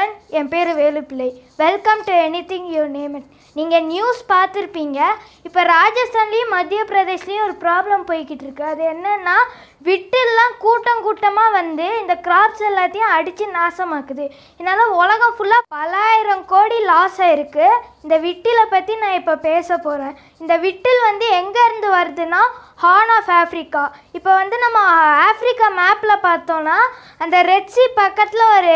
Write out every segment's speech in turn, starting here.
One என் பேர் Velupillai. Welcome to anything you name it நீங்கள் நியூஸ் பார்த்துருப்பீங்க. இப்போ ராஜஸ்தான்லேயும் மத்திய பிரதேஷ்லேயும் ஒரு ப்ராப்ளம் போய்கிட்டு இருக்கு அது என்னென்னா விட்டுலாம் கூட்டம் கூட்டமாக வந்து இந்த கிராப்ஸ் எல்லாத்தையும் அடித்து நாசமாக்குது. இதனால் உலகம் ஃபுல்லாக பலாயிரம் கோடி லாஸ் ஆயிருக்கு. இந்த விட்டில பற்றி நான் இப்போ பேச போகிறேன் இந்த விட்டில் வந்து எங்கேருந்து வருதுன்னா ஹார்ன் ஆஃப் ஆஃப்ரிக்கா இப்போ வந்து நம்ம ஆஃப்ரிக்கா மேப்பில் பார்த்தோன்னா அந்த ரெட் சி பக்கத்தில் ஒரு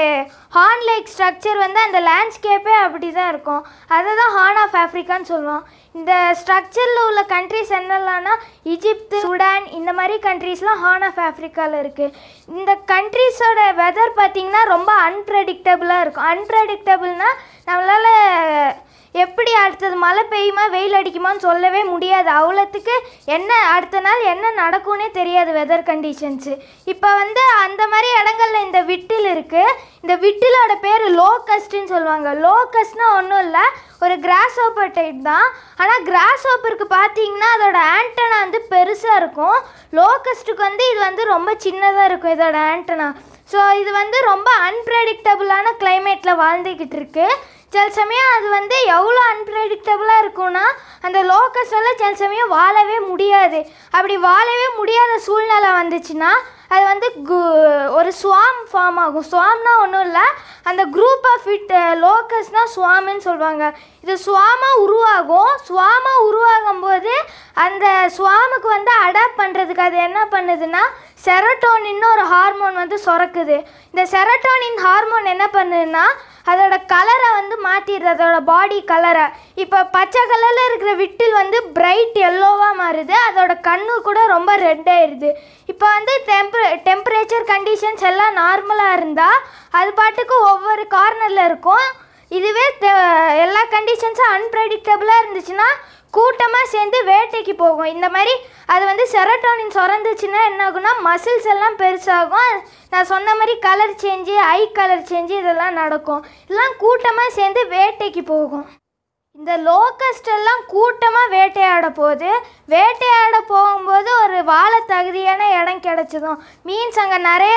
ஹார்ன் லேக் ஸ்ட்ரக்சர் வந்து அந்த லேண்ட்ஸ்கேப்பே அப்படி தான் இருக்கும். அதை தான் ஹார்ன் ஆஃப் ஆஃப்ரிக்கான்னு சொல்லுவோம். இந்த ஸ்ட்ரக்சரில் உள்ள கண்ட்ரிஸ் என்னெல்லாம்னா இஜிப்து சுடான் இந்த மாதிரி கண்ட்ரீஸ்லாம் ஹார்ன் ஆஃப் ஆஃப்ரிக்காவில் இருக்குது இந்த கண்ட்ரீஸோட வெதர் பார்த்திங்கன்னா ரொம்ப அன்பிரடிக்டபுளாக இருக்கும். அன்பிரடிக்டபுள்னால் நம்மளால் எப்படி அடுத்தது மழை பெய்யுமா வெயில் அடிக்குமான்னு சொல்லவே முடியாது. அவ்வளோத்துக்கு என்ன அடுத்த நாள் என்ன நடக்கும்னே தெரியாது வெதர் கண்டிஷன்ஸு இப்போ வந்து அந்த மாதிரி இடங்கள்ல இந்த விட்டில் இருக்குது இந்த விட்டிலோட பேர் லோகஸ்ட்டுன்னு சொல்லுவாங்க. லோகஸ்ட்னால் ஒன்றும் இல்லை ஒரு கிராஸ் ஓப்பர் டைப் தான். ஆனால் கிராஸ் ஓப்பருக்கு பார்த்தீங்கன்னா அதோட ஆண்டனா வந்து பெருசாக இருக்கும். லோகஸ்ட்டுக்கு வந்து இது வந்து ரொம்ப சின்னதாக இருக்கும் இதோட ஆண்டனா ஸோ இது வந்து ரொம்ப அன்பிரடிக்டபுளான கிளைமேட்டில் வாழ்ந்துக்கிட்டு இருக்குது சில சமயம் அது வந்து எவ்வளோ அன்பிரடிக்டபுளாக இருக்கும்னா அந்த லோக்கஸால் சில சமயம் வாழவே முடியாது. அப்படி வாழவே முடியாத சூழ்நிலை வந்துச்சுன்னா அது வந்து கு ஒரு ஸ்வாம் ஃபார்ம் ஆகும். ஸ்வாம்னா ஒன்றும் இல்லை அந்த குரூப் ஆஃப் இட் லோக்கஸ்னால் சுவாமின்னு சொல்லுவாங்க இது ஸ்வாமாக உருவாகும். ஸ்வாமாக உருவாகும் போது அந்த ஸ்வாமுக்கு வந்து அடாப்ட் பண்ணுறதுக்கு அது என்ன பண்ணுதுன்னா செரட்டோனின்னு ஒரு ஹார்மோன் வந்து சுரக்குது இந்த செரட்டோனின் ஹார்மோன் என்ன பண்ணுதுன்னா அதோட கலரை வந்து மாற்றிடுது அதோட பாடி கலரை இப்போ பச்சை கலரில் இருக்கிற விட்டில் வந்து பிரைட் எல்லோவாக மாறுது. அதோட கண்ணு கூட ரொம்ப ரெட் ஆயிடுது. இப்போ வந்து டெம்பரே டெம்பரேச்சர் கண்டிஷன்ஸ் எல்லாம் நார்மலாக இருந்தால் அது பாட்டுக்கு ஒவ்வொரு கார்னரில் இருக்கும். இதுவே எல்லா கண்டிஷன்ஸும் அன்பிரடிக்டபுளாக இருந்துச்சுன்னா கூட்டமாக சேர்ந்து வேட்டைக்கு போகும். இந்த மாதிரி அது வந்து செரட்டோனின் சுரந்துச்சுன்னா என்ன ஆகும்னா மசில்ஸ் எல்லாம் பெருசாகும். நான் சொன்ன மாதிரி colour change eye colour change இதெல்லாம் நடக்கும். இதெல்லாம் கூட்டமாக சேர்ந்து வேட்டைக்கு போகும். இந்த லோக்கஸ்ட் எல்லாம் கூட்டமாக வேட்டையாட போகுது. வேட்டையாட போகும்போது ஒரு வாழ தகுதியான இடம் கிடச்சிதும். மீன்ஸ் அங்கே நிறைய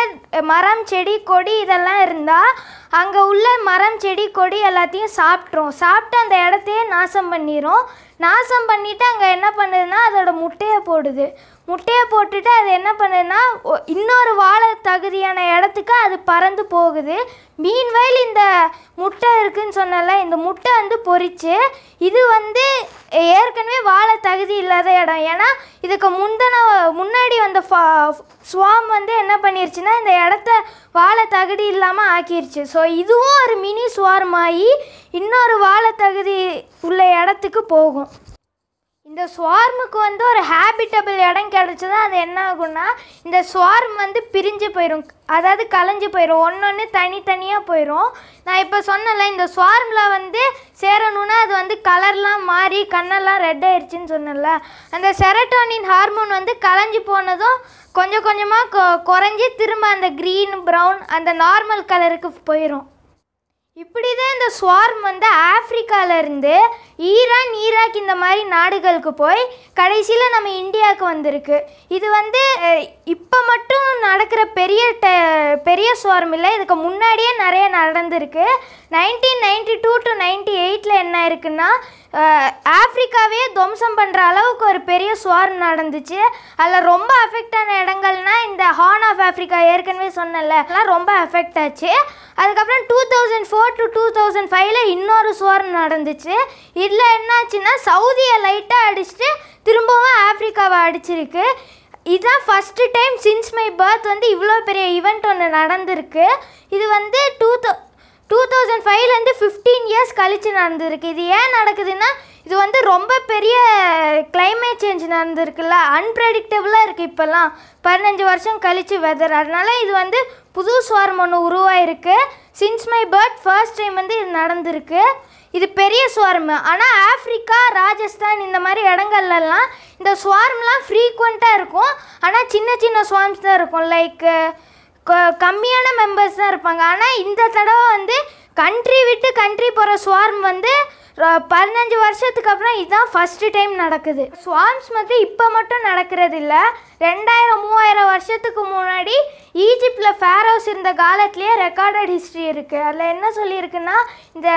மரம் செடி கொடி இதெல்லாம் இருந்தால் அங்கே உள்ள மரம் செடி கொடி எல்லாத்தையும் சாப்பிட்ரும் சாப்பிட்டு அந்த இடத்தையே நாசம் பண்ணிடும் நாசம் பண்ணிவிட்டு அங்கே என்ன பண்ணுதுன்னா அதோட முட்டையை போடுது. முட்டையை போட்டுட்டு அது என்ன பண்ணுதுன்னா இன்னொரு வாழ தகுதியான இடத்துக்கு அது பறந்து போகுது. மீன் வயல் இந்த முட்டை இருக்குதுன்னு சொன்னல இந்த முட்டை வந்து பொரிச்சு இது வந்து ஏற்கனவே வாழ தகுதி இல்லாத இடம். ஏன்னா இதுக்கு முந்தின முன்னாடி வந்து ஸ்வாம் வந்து என்ன பண்ணிருச்சுன்னா இந்த இடத்த வாழை தகுதி இல்லாமல் ஆக்கிருச்சு. ஸோ இதுவும் ஒரு மினி ஸ்வார்ம் ஆகி இன்னொரு வாழை தகுதி உள்ள இடத்துக்கு போகும். இந்த ஸ்வார்முக்கு வந்து ஒரு ஹேபிட்டபிள் இடம் கிடச்சதா அது என்ன ஆகும்னா இந்த ஸ்வார்ம் வந்து பிரிஞ்சு போயிடும் அதாவது கலைஞ்சு போயிடும் ஒன்று தனித்தனியாக போயிடும் நான் இப்போ சொன்னல இந்த ஸ்வார்மில் வந்து சேரணும்னா அது வந்து கலர்லாம் மாறி கண்ணெல்லாம் ரெட் ஆயிடுச்சுன்னு சொன்னல அந்த செரட்டோனின் ஹார்மோன் வந்து கலைஞ்சு போனதும் கொஞ்சம் கொஞ்சமாக கொ குறைஞ்சி திரும்ப அந்த க்ரீன் ப்ரௌன் அந்த நார்மல் கலருக்கு போயிடும் இப்படி தான் இந்த ஸ்வார்ம் வந்து ஆஃப்ரிக்காவிலேருந்து ஈரான் ஈராக் இந்த மாதிரி நாடுகளுக்கு போய் கடைசியில் நம்ம இந்தியாவுக்கு வந்திருக்கு. இது வந்து இப்போ மட்டும் நடக்கிற பெரிய ட பெரிய ஸ்வார்ம் இல்லை. இதுக்கு முன்னாடியே நிறைய நடந்திருக்கு. Nineteen ninety two to ninety எயிட்டில் என்ன இருக்குன்னா ஆஃப்ரிக்காவே துவம்சம் பண்ணுற அளவுக்கு ஒரு பெரிய ஸ்வார்ம் நடந்துச்சு. அதில் ரொம்ப அஃபெக்ட் ஆன இடங்கள்னா இந்த ஹார்ன் ஆஃப் ஆஃப்ரிக்கா ஏற்கனவே சொன்னல அதெல்லாம் ரொம்ப அஃபெக்ட் ஆச்சு. அதுக்கப்புறம் two thousand four to two thousand ஃபைவ்ல இன்னொரு ஸ்வார்ம் நடந்துச்சு. இது இதில் என்னாச்சுன்னா சவுதியை லைட்டாக அடிச்சுட்டு திரும்பவும் ஆஃப்ரிக்காவை அடிச்சிருக்கு. இதுதான் first time since my birth வந்து இவ்வளோ பெரிய ஈவெண்ட் ஒன்று நடந்திருக்கு. இது வந்து டூ தௌ டூ தௌசண்ட் ஃபைவ்லேருந்து ஃபிஃப்டீன் இயர்ஸ் கழிச்சு நடந்திருக்கு. இது ஏன் நடக்குதுன்னா இது வந்து ரொம்ப பெரிய கிளைமேட் சேஞ்ச் நடந்திருக்குல்ல. அன்பிரடிக்டபுளாக இருக்குது இப்போல்லாம். பதினஞ்சு வருஷம் கழிச்சு வெதர் அதனால் இது வந்து புது ஸ்வார்ம் ஒன்று உருவாயிருக்கு. Since my birth first time வந்து இது நடந்திருக்கு. இது பெரிய ஸ்வார்ம் ஆனால் ஆஃப்ரிக்கா ராஜஸ்தான் இந்த மாதிரி இடங்கள்லாம் இந்த ஸ்வார்ம்லாம் ஃப்ரீக்வெண்ட்டாக இருக்கும். ஆனால் சின்ன சின்ன ஸ்வார்ம்ஸ் தான் இருக்கும். லைக்கு கம்மியான மெம்பர்ஸ் தான் இருப்பாங்க. ஆனால் இந்த தடவை வந்து கண்ட்ரி விட்டு கண்ட்ரி போகிற ஸ்வார்ம் வந்து பதினஞ்சு வருஷத்துக்கு அப்புறம் இதுதான் ஃபஸ்ட்டு டைம் நடக்குது. ஸ்வார்ம்ஸ் மட்டும் இப்போ மட்டும் நடக்கிறது இல்லை ரெண்டாயிரம் மூவாயிரம் வருஷத்துக்கு முன்னாடி ஈஜிப்டில் ஃபேரோஸ் இருந்த காலத்துலேயே ரெக்கார்டட் ஹிஸ்ட்ரி இருக்குது அதில் என்ன சொல்லியிருக்குன்னா இந்த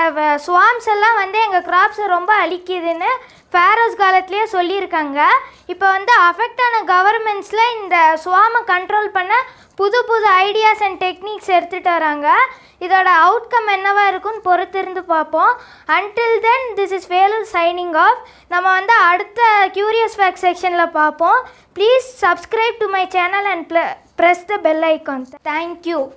ஸ்வாம்ஸ் எல்லாம் வந்து எங்கள் கிராப்ஸை ரொம்ப அழிக்குதுன்னு ஃபேரோஸ் காலத்துலேயே சொல்லியிருக்காங்க. இப்போ வந்து அஃபெக்ட் ஆன கவர்மெண்ட்ஸில் இந்த ஸ்வாமை கண்ட்ரோல் பண்ண புது புது ஐடியாஸ் அண்ட் டெக்னிக்ஸ் எடுத்துகிட்டு வராங்க. இதோட அவுட்கம் என்னவா இருக்கும்னு பொறுத்திருந்து பார்ப்போம். Until then this is Velu signing off நம்ம வந்து அடுத்த க்யூரியஸ் ஃபேக்ட் செக்ஷனில் பார்ப்போம். Please subscribe to my channel and press the bell icon. Thank you.